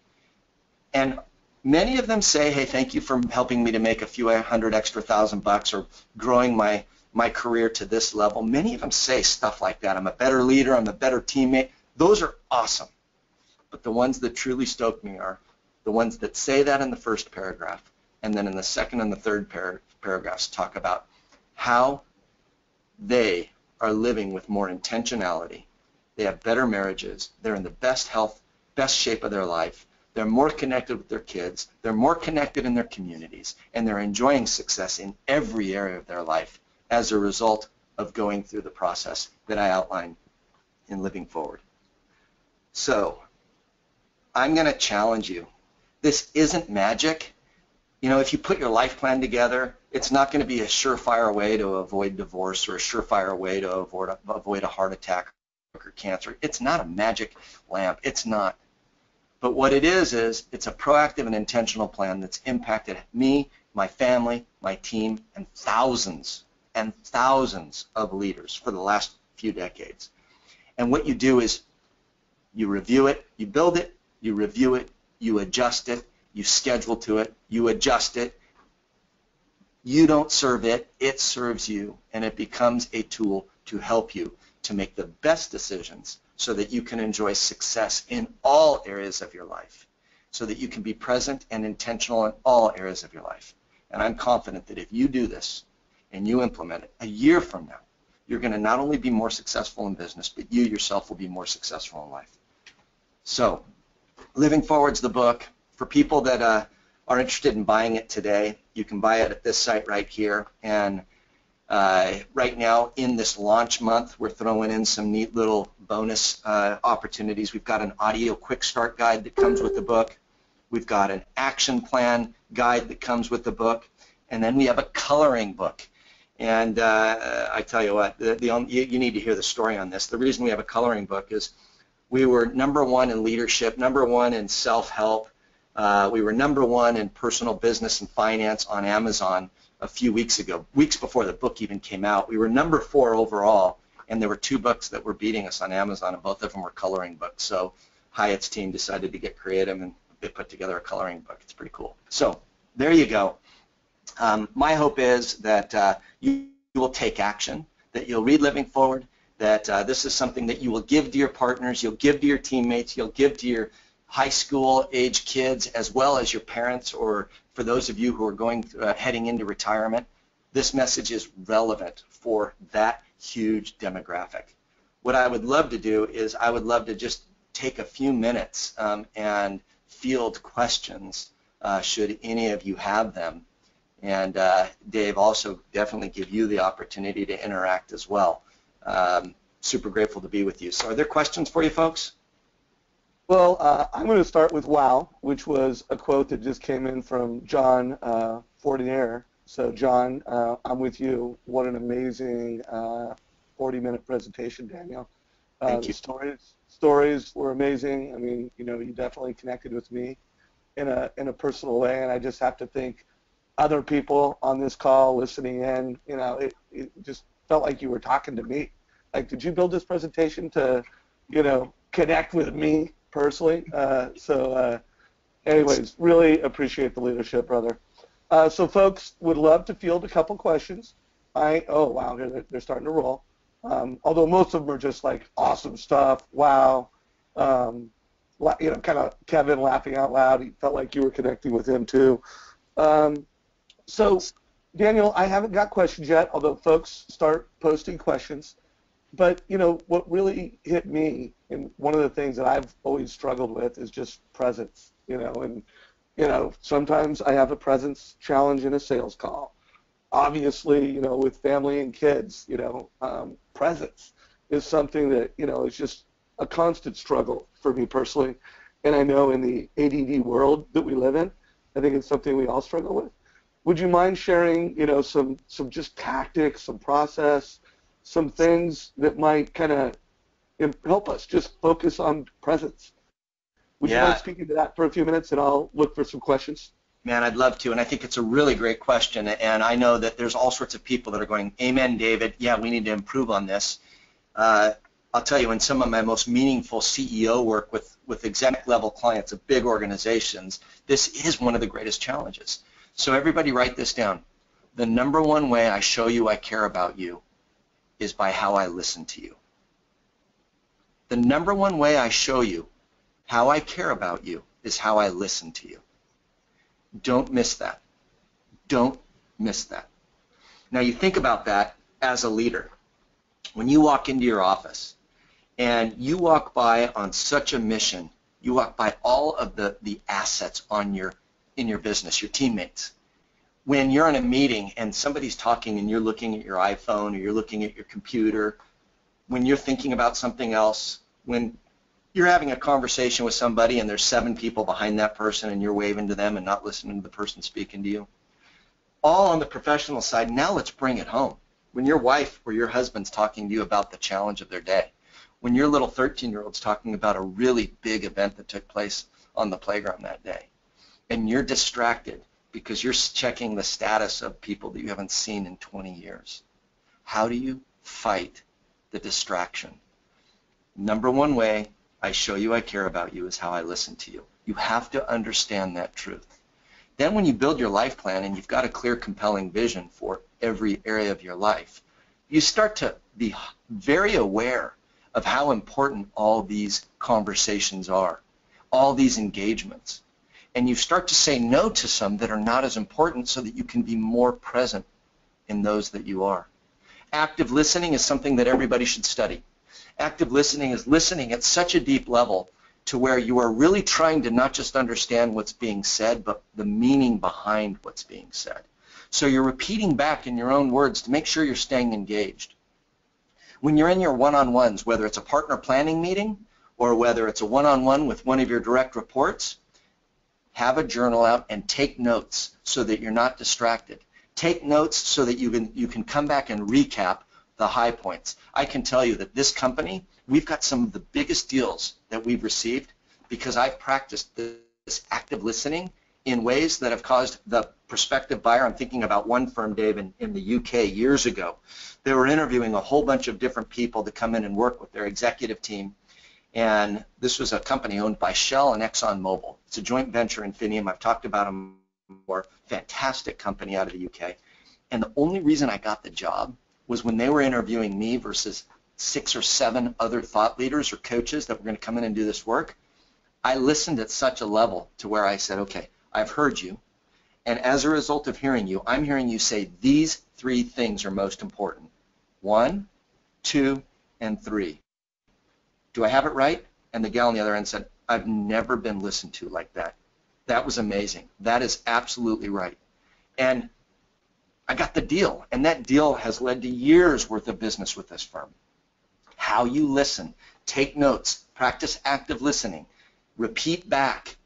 And Many of them say, hey, thank you for helping me to make a few hundred extra thousand bucks or growing my, my career to this level. Many of them say stuff like that. I'm a better leader. I'm a better teammate. Those are awesome. But the ones that truly stoke me are the ones that say that in the first paragraph and then in the second and the third par paragraphs talk about how they are living with more intentionality. They have better marriages. They're in the best health, best shape of their life. They're more connected with their kids. They're more connected in their communities. And they're enjoying success in every area of their life as a result of going through the process that I outlined in Living Forward. So I'm going to challenge you. This isn't magic. You know, if you put your life plan together, it's not going to be a surefire way to avoid divorce or a surefire way to avoid a, avoid a heart attack or cancer. It's not a magic lamp. It's not. But what it is is it's a proactive and intentional plan that's impacted me, my family, my team, and thousands and thousands of leaders for the last few decades. And what you do is you review it, you build it, you review it, you adjust it, you schedule to it, you adjust it. You don't serve it, it serves you, and it becomes a tool to help you to make the best decisions so that you can enjoy success in all areas of your life, so that you can be present and intentional in all areas of your life. And I'm confident that if you do this and you implement it, a year from now, you're going to not only be more successful in business, but you yourself will be more successful in life. So, Living Forward's the book. For people that uh, are interested in buying it today, you can buy it at this site right here. And uh, right now, in this launch month, we're throwing in some neat little bonus uh, opportunities. We've got an audio quick start guide that comes with the book. We've got an action plan guide that comes with the book. And then we have a coloring book. And uh, I tell you what, the, the, you, you need to hear the story on this. The reason we have a coloring book is we were number one in leadership, number one in self-help. Uh, we were number one in personal business and finance on Amazon a few weeks ago, weeks before the book even came out. We were number four overall, and there were two books that were beating us on Amazon, and both of them were coloring books. So Hyatt's team decided to get creative, and they put together a coloring book. It's pretty cool. So there you go. Um, my hope is that uh, you, you will take action, that you'll read Living Forward, that uh, this is something that you will give to your partners, you'll give to your teammates, you'll give to your high school age kids as well as your parents or for those of you who are going uh, heading into retirement. This message is relevant for that huge demographic. What I would love to do is I would love to just take a few minutes um, and field questions uh, should any of you have them. And uh, Dave also definitely give you the opportunity to interact as well. Um, super grateful to be with you. So are there questions for you folks? Well, uh, I'm going to start with wow, which was a quote that just came in from John uh, Fortinier. So John, uh, I'm with you. What an amazing 40-minute uh, presentation, Daniel. Uh, Thank you. Stories, stories were amazing. I mean, you know, you definitely connected with me in a in a personal way, and I just have to thank other people on this call listening in. You know, it, it just felt like you were talking to me. Like, did you build this presentation to, you know, connect with me personally? Uh, so, uh, anyways, really appreciate the leadership, brother. Uh, so, folks, would love to field a couple questions. I oh wow, they're, they're starting to roll. Um, although most of them are just like awesome stuff. Wow. Um, you know, kind of Kevin laughing out loud. He felt like you were connecting with him too. Um, so, Daniel, I haven't got questions yet, although folks start posting questions but you know what really hit me, and one of the things that I've always struggled with is just presence. You know, and you know sometimes I have a presence challenge in a sales call. Obviously, you know, with family and kids, you know, um, presence is something that you know is just a constant struggle for me personally. And I know in the ADD world that we live in, I think it's something we all struggle with. Would you mind sharing, you know, some some just tactics, some process, some things that might kind of help us just focus on presence. Would yeah. you mind speaking to that for a few minutes, and I'll look for some questions? Man, I'd love to, and I think it's a really great question. And I know that there's all sorts of people that are going, "Amen, David. Yeah, we need to improve on this." Uh, I'll tell you, in some of my most meaningful CEO work with with exec level clients of big organizations, this is one of the greatest challenges. So everybody, write this down. The number one way I show you I care about you is by how I listen to you. The number one way I show you how I care about you is how I listen to you. Don't miss that. Don't miss that. Now you think about that as a leader. When you walk into your office and you walk by on such a mission, you walk by all of the, the assets on your in your business, your teammates. When you're in a meeting and somebody's talking and you're looking at your iPhone or you're looking at your computer, when you're thinking about something else, when you're having a conversation with somebody and there's seven people behind that person and you're waving to them and not listening to the person speaking to you, all on the professional side. Now let's bring it home. When your wife or your husband's talking to you about the challenge of their day, when your little 13-year-old's talking about a really big event that took place on the playground that day, and you're distracted because you're checking the status of people that you haven't seen in 20 years. How do you fight the distraction? Number one way I show you I care about you is how I listen to you. You have to understand that truth. Then when you build your life plan and you've got a clear, compelling vision for every area of your life, you start to be very aware of how important all these conversations are, all these engagements. And you start to say no to some that are not as important so that you can be more present in those that you are. Active listening is something that everybody should study. Active listening is listening at such a deep level to where you are really trying to not just understand what's being said, but the meaning behind what's being said. So you're repeating back in your own words to make sure you're staying engaged. When you're in your one-on-ones, whether it's a partner planning meeting or whether it's a one-on-one with one of your direct reports, have a journal out and take notes so that you're not distracted. Take notes so that you can, you can come back and recap the high points. I can tell you that this company, we've got some of the biggest deals that we've received because I've practiced this active listening in ways that have caused the prospective buyer, I'm thinking about one firm, Dave, in, in the UK years ago. They were interviewing a whole bunch of different people to come in and work with their executive team. And this was a company owned by Shell and ExxonMobil. It's a joint venture Infineum. I've talked about them before. Fantastic company out of the UK. And the only reason I got the job was when they were interviewing me versus six or seven other thought leaders or coaches that were going to come in and do this work, I listened at such a level to where I said, okay, I've heard you, and as a result of hearing you, I'm hearing you say these three things are most important. One, two, and three. Do I have it right? And the gal on the other end said, I've never been listened to like that. That was amazing. That is absolutely right. And I got the deal, and that deal has led to years worth of business with this firm. How you listen, take notes, practice active listening, repeat back.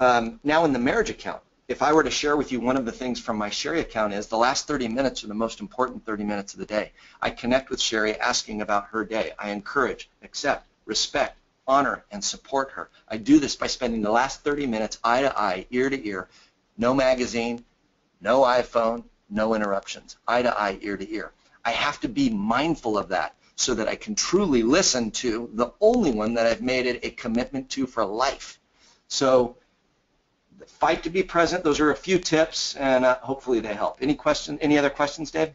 Um, now in the marriage account, if I were to share with you one of the things from my Sherry account is the last 30 minutes are the most important 30 minutes of the day. I connect with Sherry asking about her day. I encourage, accept, respect, honor, and support her. I do this by spending the last 30 minutes eye to eye, ear to ear, no magazine, no iPhone, no interruptions, eye to eye, ear to ear. I have to be mindful of that so that I can truly listen to the only one that I've made it a commitment to for life. So fight to be present. Those are a few tips, and uh, hopefully they help. Any question? Any other questions, Dave?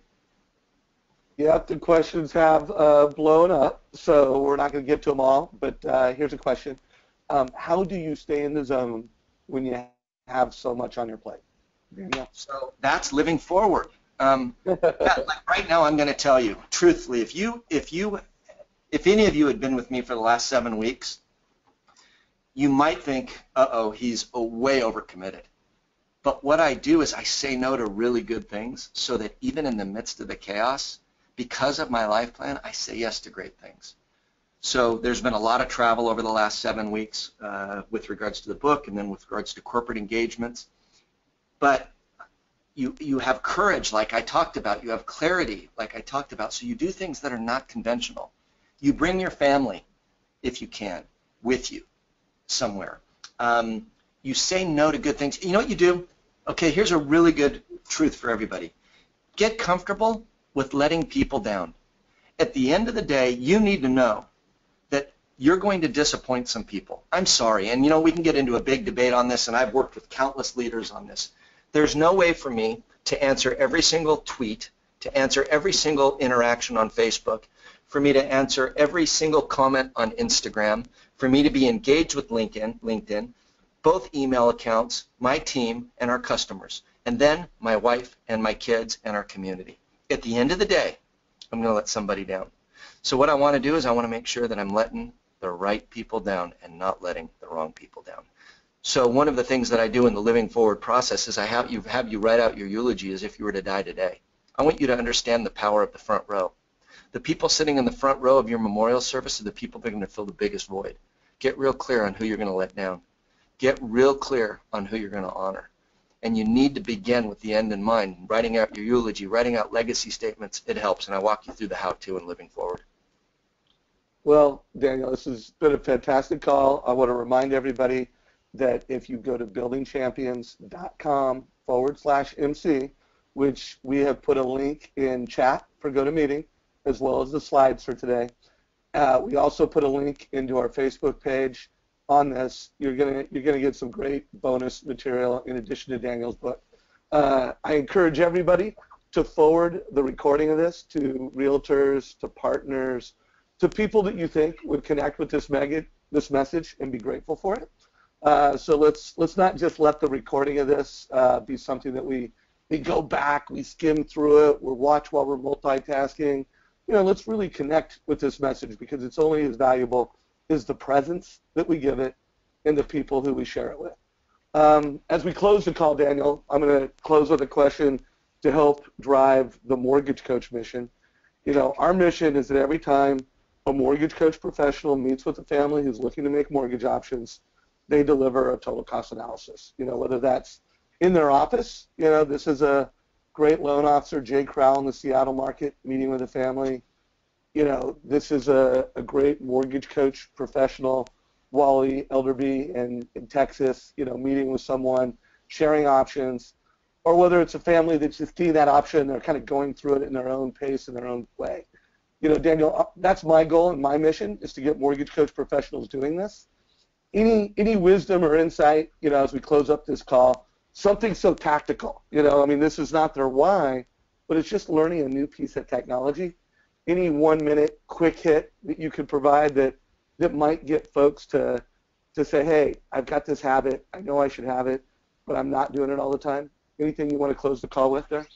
Yeah, the questions have uh, blown up, so we're not going to get to them all. But uh, here's a question: um, How do you stay in the zone when you have so much on your plate? Yeah. So that's living forward. Um, like right now, I'm going to tell you truthfully. If you, if you, if any of you had been with me for the last seven weeks, you might think, uh-oh, he's way overcommitted. But what I do is I say no to really good things so that even in the midst of the chaos, because of my life plan, I say yes to great things. So there's been a lot of travel over the last seven weeks uh, with regards to the book and then with regards to corporate engagements. But you you have courage like I talked about. You have clarity like I talked about. So you do things that are not conventional. You bring your family if you can with you somewhere. Um, you say no to good things. You know what you do? Okay here's a really good truth for everybody. Get comfortable with letting people down. At the end of the day you need to know that you're going to disappoint some people. I'm sorry. And you know we can get into a big debate on this and I've worked with countless leaders on this. There's no way for me to answer every single tweet, to answer every single interaction on Facebook, for me to answer every single comment on Instagram, for me to be engaged with LinkedIn, LinkedIn, both email accounts, my team, and our customers, and then my wife and my kids and our community. At the end of the day, I'm going to let somebody down. So what I want to do is I want to make sure that I'm letting the right people down and not letting the wrong people down. So one of the things that I do in the living forward process is I have you have you write out your eulogy as if you were to die today. I want you to understand the power of the front row. The people sitting in the front row of your memorial service are the people that are going to fill the biggest void. Get real clear on who you're going to let down. Get real clear on who you're going to honor. And you need to begin with the end in mind, writing out your eulogy, writing out legacy statements. It helps, and I walk you through the how-to in living forward. Well, Daniel, this has been a fantastic call. I want to remind everybody that if you go to buildingchampions.com forward slash MC, which we have put a link in chat for GoToMeeting, as well as the slides for today. Uh, we also put a link into our Facebook page on this. You're gonna you're gonna get some great bonus material in addition to Daniel's book. Uh, I encourage everybody to forward the recording of this to realtors, to partners, to people that you think would connect with this mega, this message and be grateful for it. Uh, so let's let's not just let the recording of this uh, be something that we we go back, we skim through it, we watch while we're multitasking. You know, let's really connect with this message because it's only as valuable as the presence that we give it and the people who we share it with. Um, as we close the call, Daniel, I'm going to close with a question to help drive the mortgage coach mission. You know, our mission is that every time a mortgage coach professional meets with a family who's looking to make mortgage options, they deliver a total cost analysis. You know, whether that's in their office, you know, this is a great loan officer, Jay Crowell in the Seattle market, meeting with a family. You know, this is a, a great mortgage coach professional, Wally Elderby in, in Texas, you know, meeting with someone, sharing options, or whether it's a family that's just seeing that option, they're kind of going through it in their own pace, in their own way. You know, Daniel, uh, that's my goal and my mission is to get mortgage coach professionals doing this any any wisdom or insight, you know, as we close up this call, something so tactical, you know, I mean, this is not their why, but it's just learning a new piece of technology. Any one minute quick hit that you can provide that that might get folks to to say, hey, I've got this habit, I know I should have it, but I'm not doing it all the time. Anything you want to close the call with there?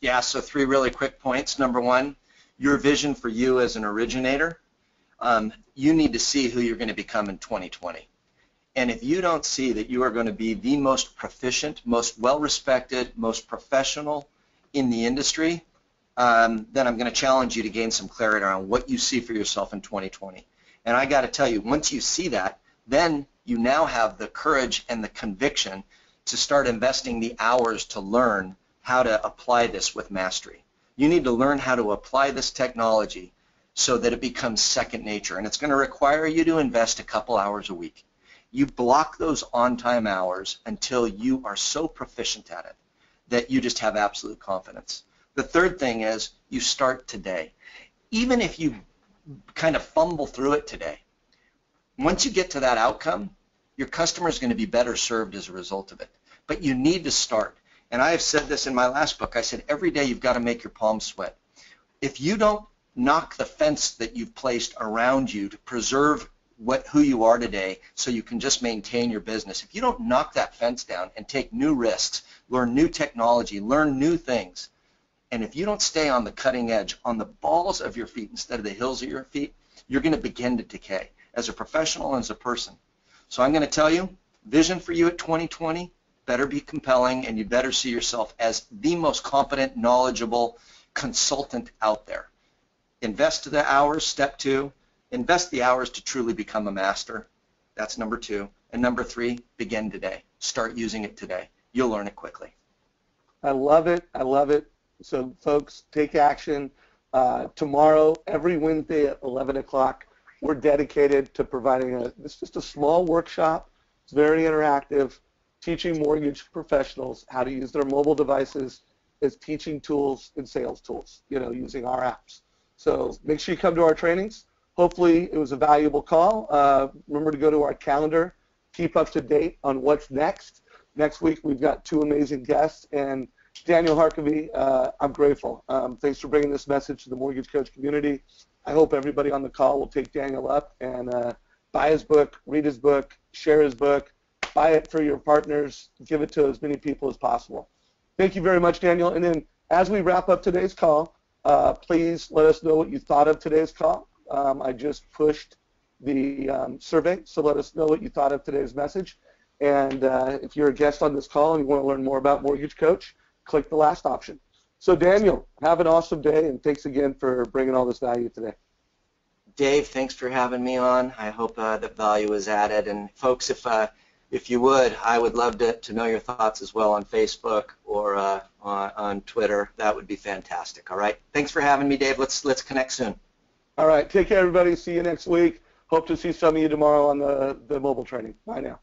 Yeah, so three really quick points. Number one, your vision for you as an originator. Um, you need to see who you're going to become in 2020. And if you don't see that you are going to be the most proficient, most well-respected, most professional in the industry, um, then I'm going to challenge you to gain some clarity around what you see for yourself in 2020. And I got to tell you, once you see that, then you now have the courage and the conviction to start investing the hours to learn how to apply this with mastery. You need to learn how to apply this technology so that it becomes second nature. And it's going to require you to invest a couple hours a week. You block those on-time hours until you are so proficient at it that you just have absolute confidence. The third thing is you start today. Even if you kind of fumble through it today, once you get to that outcome, your customer is going to be better served as a result of it. But you need to start. And I have said this in my last book. I said every day you've got to make your palms sweat. If you don't knock the fence that you've placed around you to preserve what who you are today so you can just maintain your business. If you don't knock that fence down and take new risks, learn new technology, learn new things, and if you don't stay on the cutting edge, on the balls of your feet instead of the hills of your feet, you're going to begin to decay as a professional and as a person. So I'm going to tell you, vision for you at 2020 better be compelling and you better see yourself as the most competent, knowledgeable consultant out there. Invest the hours, step two, Invest the hours to truly become a master. That's number two. And number three, begin today. Start using it today. You'll learn it quickly. I love it. I love it. So, folks, take action. Uh, tomorrow, every Wednesday at 11 o'clock, we're dedicated to providing a, it's just a small workshop. It's very interactive, teaching mortgage professionals how to use their mobile devices as teaching tools and sales tools, you know, using our apps. So make sure you come to our trainings. Hopefully it was a valuable call. Uh, remember to go to our calendar, keep up to date on what's next. Next week we've got two amazing guests, and Daniel Harkavy, uh, I'm grateful. Um, thanks for bringing this message to the mortgage coach community. I hope everybody on the call will take Daniel up and uh, buy his book, read his book, share his book, buy it for your partners, give it to as many people as possible. Thank you very much, Daniel. And then as we wrap up today's call, Uh, please let us know what you thought of today's call. Um, I just pushed the um, survey, so let us know what you thought of today's message. And uh, if you're a guest on this call and you want to learn more about Mortgage Coach, click the last option. So Daniel, have an awesome day, and thanks again for bringing all this value today. Dave, thanks for having me on. I hope uh, that value is added. And folks, if uh, if you would, I would love to, to know your thoughts as well on Facebook or uh, on, on Twitter. That would be fantastic. All right. Thanks for having me, Dave. Let's let's connect soon. All right. Take care, everybody. See you next week. Hope to see some of you tomorrow on the, the mobile training. Bye now.